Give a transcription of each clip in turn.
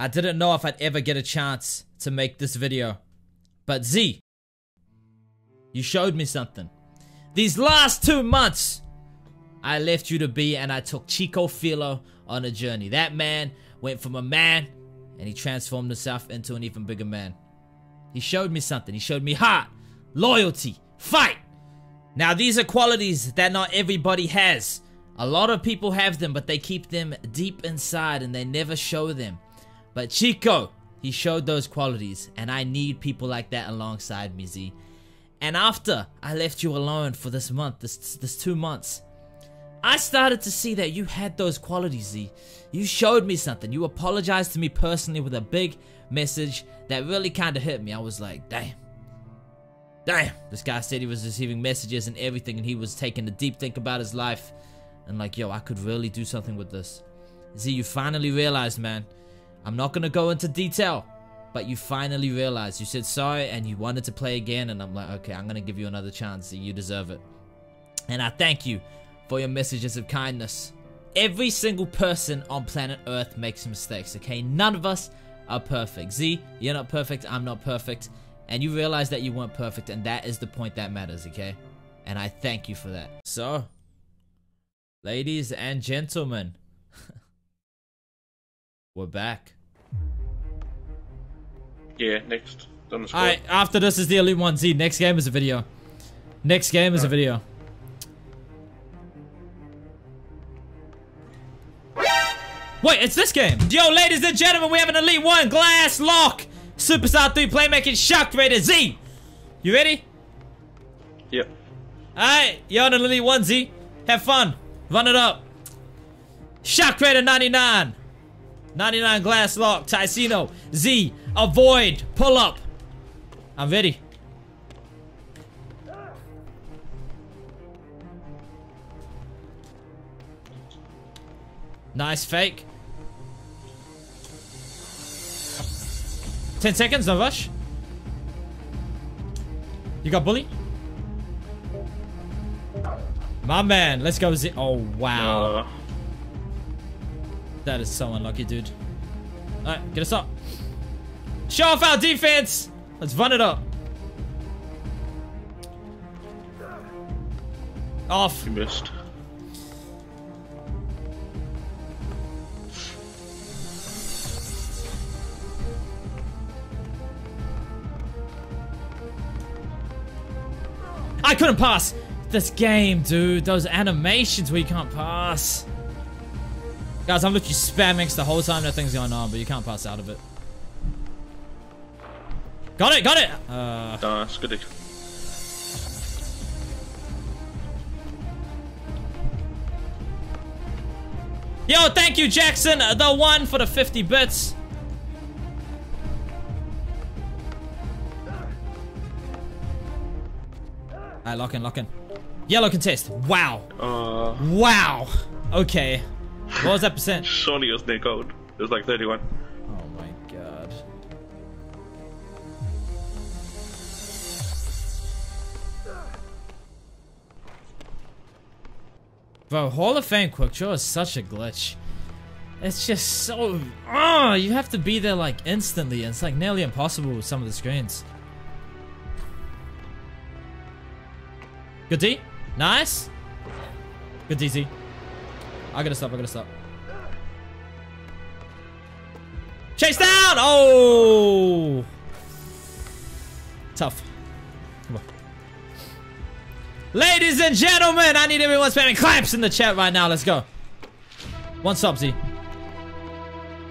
I didn't know if I'd ever get a chance to make this video. But Z, you showed me something. These last two months, I left you to be and I took Chico Filo on a journey. That man went from a man and he transformed himself into an even bigger man. He showed me something. He showed me heart, loyalty, fight. Now, these are qualities that not everybody has. A lot of people have them, but they keep them deep inside and they never show them. But Chico, he showed those qualities, and I need people like that alongside me, Z. And after I left you alone for this month, this, this two months, I started to see that you had those qualities, Z. You showed me something. You apologized to me personally with a big message that really kind of hit me. I was like, damn. Damn. This guy said he was receiving messages and everything, and he was taking a deep think about his life. And like, yo, I could really do something with this. Z, you finally realized, man. I'm not gonna go into detail, but you finally realized. You said sorry and you wanted to play again, and I'm like, okay, I'm gonna give you another chance. You deserve it. And I thank you for your messages of kindness. Every single person on planet Earth makes mistakes, okay? None of us are perfect. Z, you're not perfect, I'm not perfect. And you realize that you weren't perfect, and that is the point that matters, okay? And I thank you for that. So, ladies and gentlemen, we're back. Yeah, next. Done the squad. Alright, after this is the Elite 1Z. Next game is a video. Next game is a video. Wait, it's this game. Yo, ladies and gentlemen, we have an Elite 1 Glass Lock Superstar 3 Playmaking Shot Creator Z. You ready? Yep. Alright, you're on an Elite 1Z. Have fun. Run it up. Shot Creator 99. 99 Glass Lock. Tyceno. Z. Avoid. Pull up. I'm ready. Nice fake. 10 seconds, no rush. You got bully? My man, let's go Z. Oh, wow. That is so unlucky, dude. Alright, get us up. Show off our defense! Let's run it up. Off. you missed. I couldn't pass. This game, dude. Those animations where you can't pass. Guys, I'm literally spamming the whole time that thing's going on, but you can't pass out of it. Got it, got it! Uh, Nice, good. yo, thank you, Jackson, the one for the 50 bits. Alright, lock in, lock in. Yellow contest. Wow. Uh, Wow. Okay. What was that percent? Sony was near gold. It was like 31. Oh my god. Bro, Hall of Fame quick draw is such a glitch. It's just so. Oh, you have to be there like instantly. and It's like nearly impossible with some of the screens. Good D. Nice. Good DZ. I gotta stop. I gotta stop. Chase down! Oh! Tough. Come on. Ladies and gentlemen, I need everyone spamming claps in the chat right now. Let's go. One sub, Z.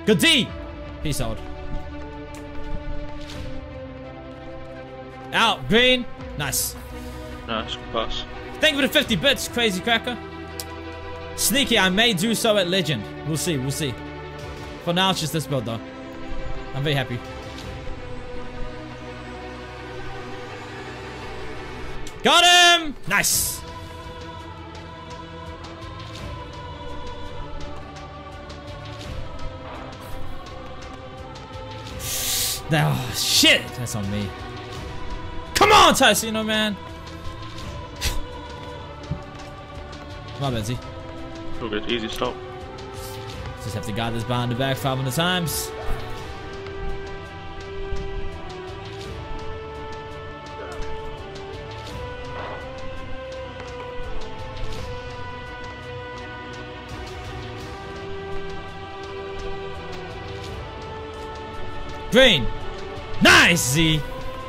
Good D! Peace out. Out, green. Nice. Nice, good pass. Thank you for the 50 bits, crazy cracker. Sneaky, I may do so at Legend. We'll see, we'll see. For now, it's just this build, though. I'm very happy. Got him! Nice! Oh, shit! That's on me. Come on, Tyceno, man! My bad, Z. Okay, easy stop. Just have to guide this behind the back 500 times. Green. Nice, Z.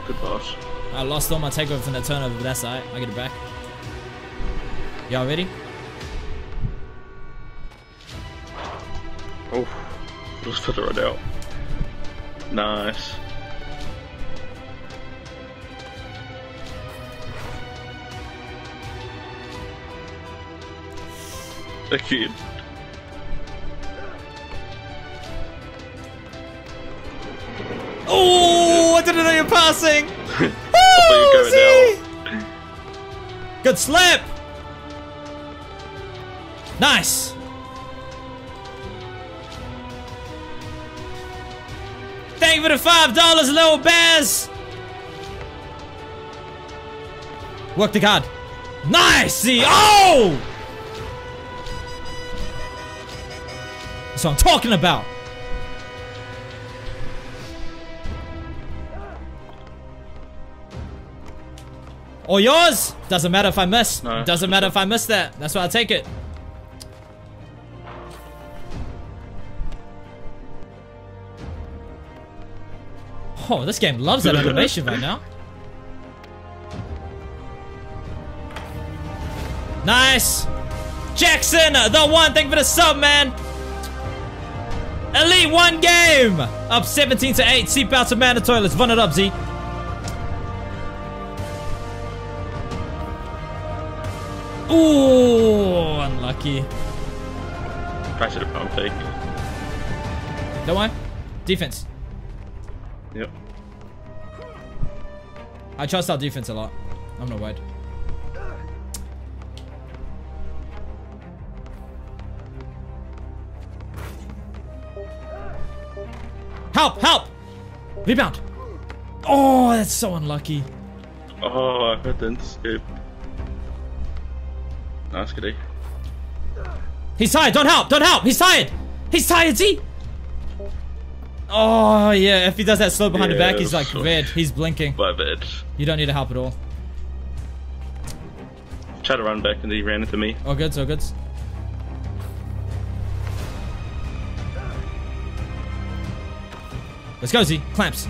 Good pass. I lost all my takeover from that turnover, but that's alright. I get it back. Y'all ready? Put the rod out. Nice. A kid. Oh, I didn't know you're passing. Oh, you were going Z. Good slip. Nice. Thank you for the five dollars, little bears. Work the card. Nice. Oh. That's what I'm talking about. Or yours. Doesn't matter if I miss. No. Doesn't matter if I miss that. That's why I take it. Oh, this game loves that animation right now. Nice. Jackson, the one. Thank you for the sub, man. Elite one game. Up 17 to 8. Seatbelts are mandatory. Let's run it up, Z. Ooh, unlucky. Of the pound fake. Don't worry. Defense. Yep. I trust our defense a lot. I'm not worried. Help! Help! Rebound! Oh, that's so unlucky. Oh, I heard the escape. Nice kitty. He's tired. Don't help. Don't help. He's tired. He's tired. See? Oh yeah. If he does that slow behind the back, he's like red. He's blinking. My bad. You don't need to help at all. Try to run back and he ran into me. All good. All good. Let's go, Z. Clamps.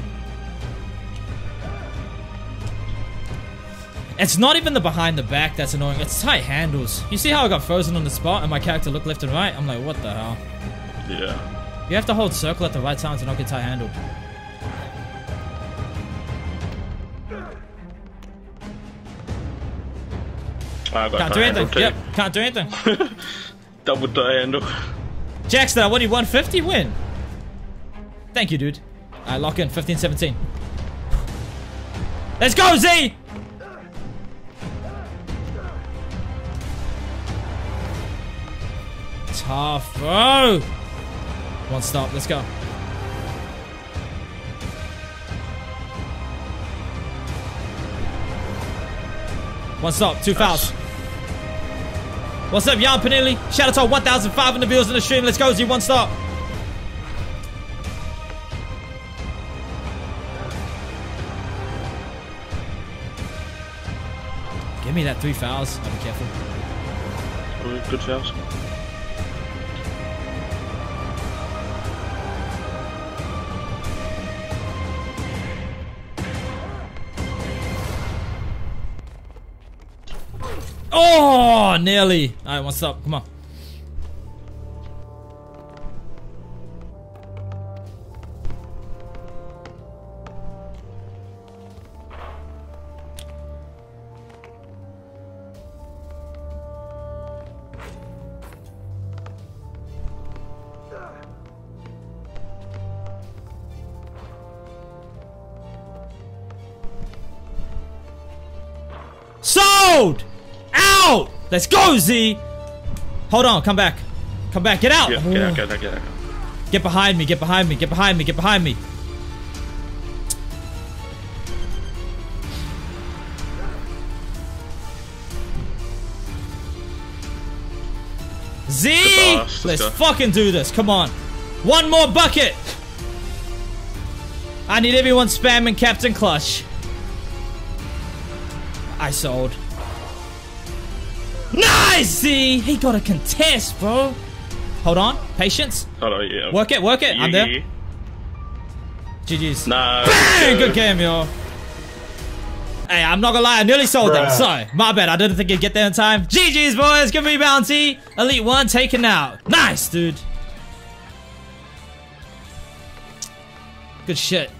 It's not even the behind the back that's annoying. It's tight handles. You see how I got frozen on the spot and my character looked left and right? I'm like, what the hell? Yeah. You have to hold circle at the right time to not get tight handled. Can't do anything. Yep, can't do anything. Double tie handle. Jackster, what do you 150 win? Thank you, dude. Alright, lock in 15 17. Let's go, Z! Tough, bro. One stop, let's go. One stop, two fouls. What's up, Jan Panelli? Shout out to our 1,500 views in the stream. Let's go, Z. One stop. Give me that three fouls. I'll be careful. Good fouls. Oh, nearly. All right, what's up? Come on. Let's go, Z! Hold on, come back. Come back, get out! Yeah, get out, get out, get out. Get behind me, get behind me, get behind me, get behind me. Z! Boss, Let's let's fucking do this, come on. One more bucket! I need everyone spamming Captain Clutch. I sold. Nice! see! He got a contest, bro. Hold on, patience. Hold on, yeah. Work it, work it. I'm there. Yeah. GG's. No. Bang! Good game, yo. Hey, I'm not gonna lie, I nearly sold them. Bruh. Sorry, my bad. I didn't think you'd get there in time. GG's, boys. Give me bounty. Elite 1 taken out. Nice, dude. Good shit.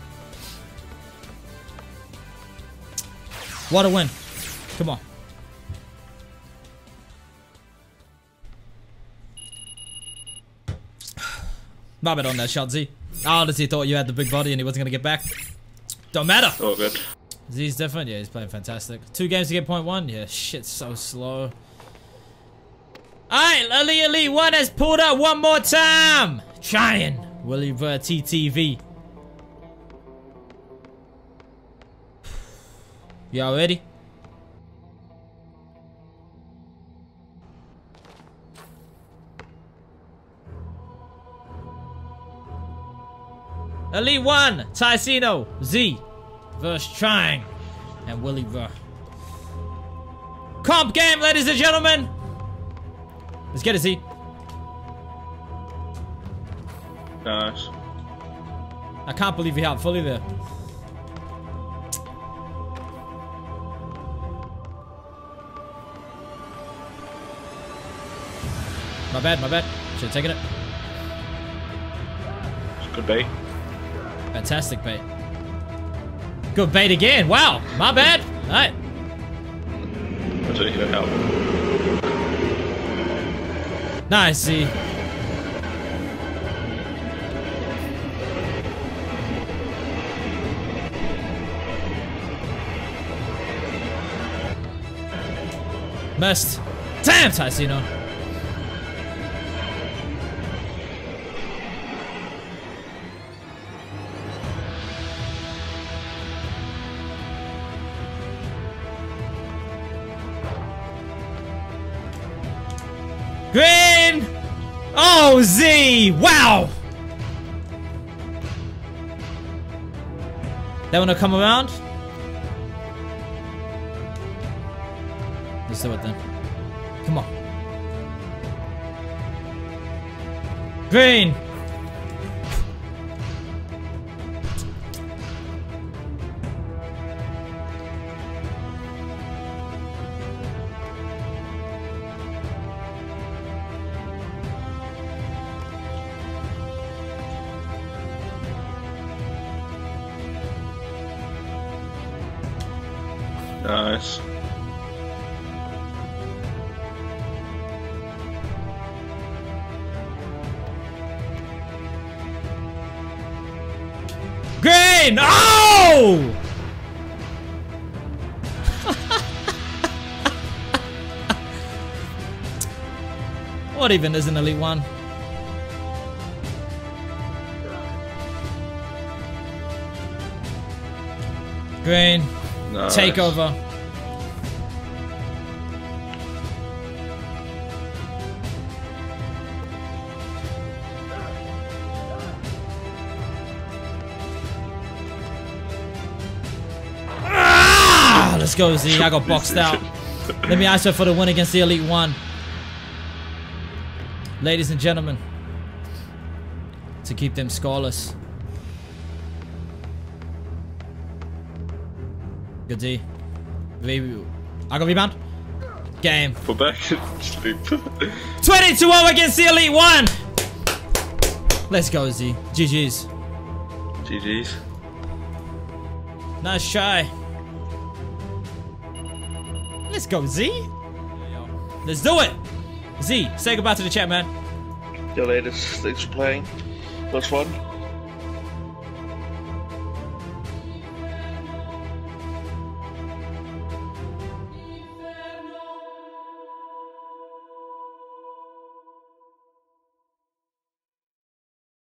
What a win. Come on. Bad on that shot, Z. Honestly thought you had the big body and he wasn't gonna get back. Don't matter. All good. Z's different. Yeah, he's playing fantastic. Two games to get point one. Yeah, shit's so slow. Alright, Ali Ali one has pulled up one more time. Trying. Willie Ver TTV. Y'all ready? Elite 1, Tyceno, Z, versus Trying, and Willie Ver. Comp game, ladies and gentlemen! Let's get it, Z. Nice. I can't believe he out fully there. My bad, my bad. Should have taken it. Could be. Fantastic bait. Good bait again. Wow. My bad. Alright. I don't need help. Nice, Z. Missed. Damn, Tyceno. Oh, Z! Wow! That wanna come around? Let's do it then. Come on. Green! Nice. Green! Oh! what even is an Elite One? Green, Nice. take over. Ah, let's go, Z. I got boxed out. Let me ask her for the win against the Elite One. Ladies and gentlemen, to keep them scoreless. Good D. Re- I got rebound. Game. Put back. Sleep. 22-0 against the Elite One. Let's go, Z. GG's. GG's. Nice try. Let's go, Z. Let's do it. Z, say goodbye to the chat, man. You later. Thanks for playing. First one.